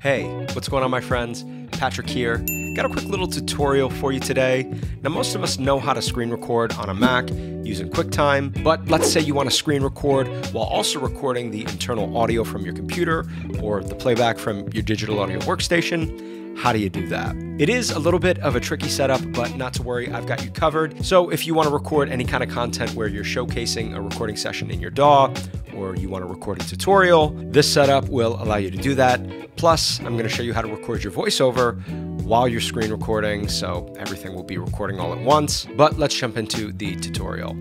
Hey, what's going on, my friends? Patrick here. Got a quick little tutorial for you today. Now, most of us know how to screen record on a Mac using QuickTime, but let's say you want to screen record while also recording the internal audio from your computer or the playback from your digital audio workstation. How do you do that? It is a little bit of a tricky setup, but not to worry, I've got you covered. So if you want to record any kind of content where you're showcasing a recording session in your DAW, or you want to record a tutorial, this setup will allow you to do that. Plus, I'm going to show you how to record your voiceover while you're screen recording, so everything will be recording all at once. But let's jump into the tutorial.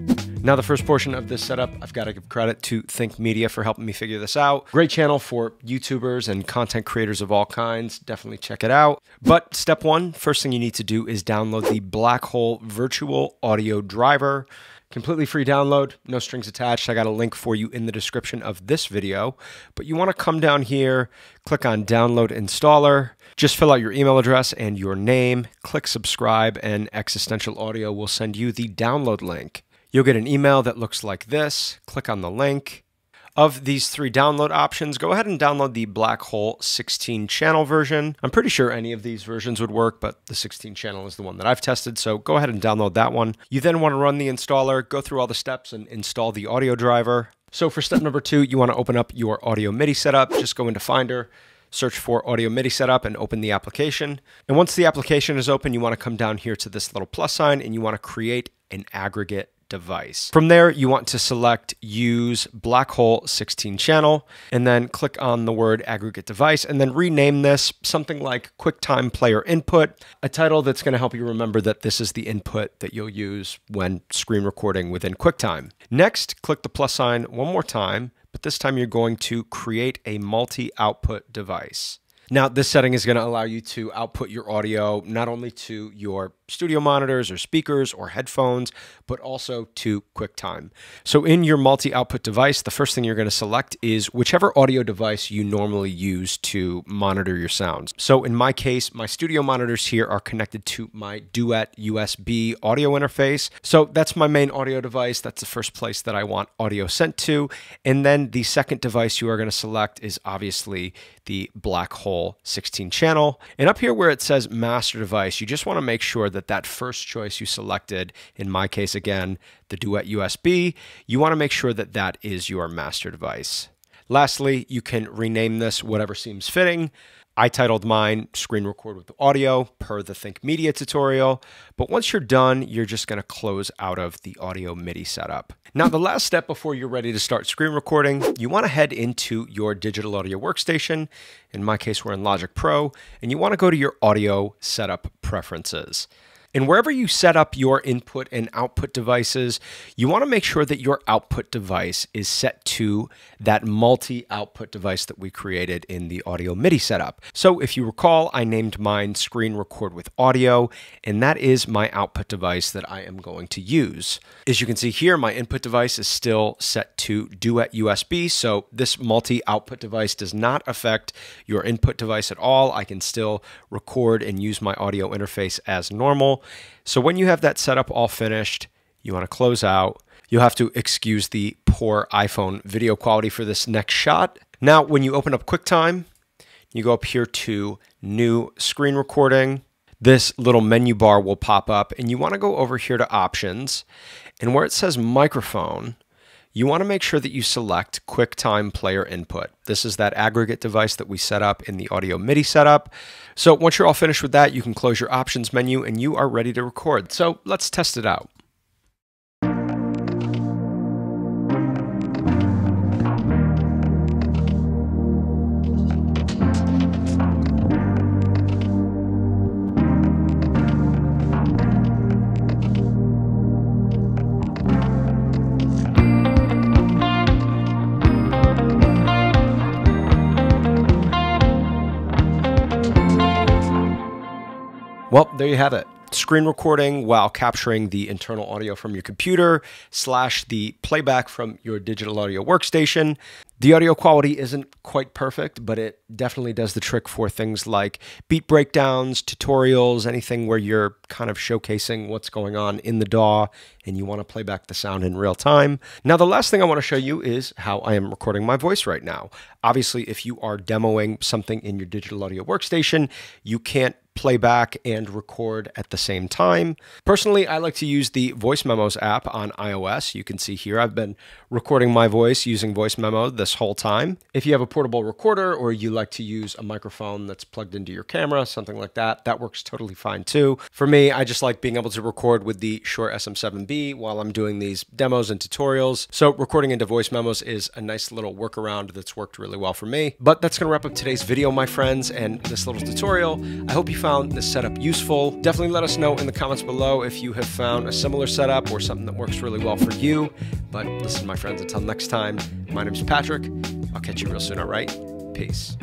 Now, the first portion of this setup, I've got to give credit to Think Media for helping me figure this out. Great channel for YouTubers and content creators of all kinds. Definitely check it out. But step one, first thing you need to do is download the Blackhole Virtual Audio Driver. Completely free download, no strings attached. I got a link for you in the description of this video. But you want to come down here, click on Download Installer. Just fill out your email address and your name, click subscribe, and Existential Audio will send you the download link. You'll get an email that looks like this. Click on the link. Of these three download options, go ahead and download the Blackhole 16 channel version. I'm pretty sure any of these versions would work, but the 16 channel is the one that I've tested, so go ahead and download that one. You then want to run the installer, go through all the steps, and install the audio driver. So for step number two, you want to open up your audio MIDI setup. Just go into Finder, search for audio MIDI setup and open the application. And once the application is open, you want to come down here to this little plus sign and you want to create an aggregate device. From there, you want to select use Blackhole 16 channel and then click on the word aggregate device and then rename this something like QuickTime Player Input, a title that's going to help you remember that this is the input that you'll use when screen recording within QuickTime. Next, click the plus sign one more time, but this time you're going to create a multi-output device. Now, this setting is going to allow you to output your audio not only to your studio monitors or speakers or headphones, but also to QuickTime. So in your multi-output device, the first thing you're going to select is whichever audio device you normally use to monitor your sounds. So in my case, my studio monitors here are connected to my Duet USB audio interface. So that's my main audio device. That's the first place that I want audio sent to. And then the second device you are going to select is obviously the Blackhole 16 channel. And up here where it says master device, you just want to make sure that that first choice you selected, in my case again, the Duet USB, you want to make sure that that is your master device. Lastly, you can rename this whatever seems fitting. I titled mine Screen Record with Audio per the Think Media tutorial. But once you're done, you're just going to close out of the audio MIDI setup. Now, the last step before you're ready to start screen recording, you want to head into your digital audio workstation. In my case, we're in Logic Pro, and you want to go to your audio setup preferences. And wherever you set up your input and output devices, you want to make sure that your output device is set to that multi output device that we created in the audio MIDI setup. So if you recall, I named mine Screen Record with Audio, and that is my output device that I am going to use. As you can see here, my input device is still set to Duet USB, so this multi output device does not affect your input device at all. I can still record and use my audio interface as normal. So when you have that setup all finished, you want to close out. You'll have to excuse the poor iPhone video quality for this next shot. Now, when you open up QuickTime, you go up here to New Screen Recording. This little menu bar will pop up, and you want to go over here to Options. And where it says Microphone, you want to make sure that you select QuickTime Player Input. This is that aggregate device that we set up in the audio MIDI setup. So once you're all finished with that, you can close your options menu and you are ready to record. So let's test it out. Well, there you have it. screen recording while capturing the internal audio from your computer slash the playback from your digital audio workstation. The audio quality isn't quite perfect, but it definitely does the trick for things like beat breakdowns, tutorials, anything where you're kind of showcasing what's going on in the DAW and you want to play back the sound in real time. Now, the last thing I want to show you is how I am recording my voice right now. Obviously, if you are demoing something in your digital audio workstation, you can't playback and record at the same time. Personally, I like to use the Voice Memos app on iOS. You can see here I've been recording my voice using Voice Memo this whole time. If you have a portable recorder or you like to use a microphone that's plugged into your camera, something like that, that works totally fine too. For me, I just like being able to record with the Shure SM7B while I'm doing these demos and tutorials. So recording into Voice Memos is a nice little workaround that's worked really well for me. But that's going to wrap up today's video, my friends, and this little tutorial. I hope you found this setup useful. Definitely let us know in the comments below if you have found a similar setup or something that works really well for you. But listen, my friends, until next time, my name is Patrick. I'll catch you real soon, all right? Peace.